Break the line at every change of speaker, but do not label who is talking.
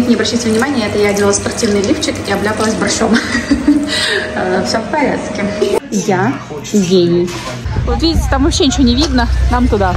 Нет, не обращайте внимания, это я делала спортивный лифчик и обляпалась борщом. Все в порядке. Я гений. Вот видите, там вообще ничего не видно. Нам туда.